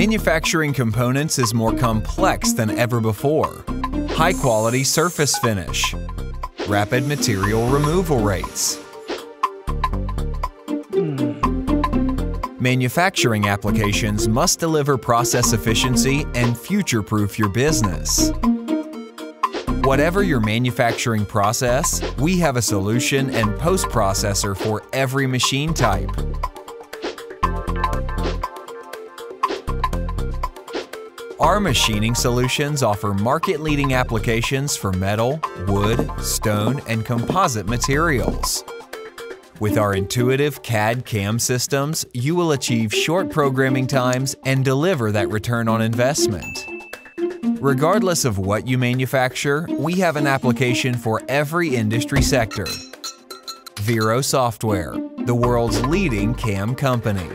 Manufacturing components is more complex than ever before. High quality surface finish, rapid material removal rates. Manufacturing applications must deliver process efficiency and future-proof your business. Whatever your manufacturing process, we have a solution and post-processor for every machine type. Our machining solutions offer market-leading applications for metal, wood, stone, and composite materials. With our intuitive CAD-CAM systems, you will achieve short programming times and deliver that return on investment. Regardless of what you manufacture, we have an application for every industry sector. Vero Software, the world's leading CAM company.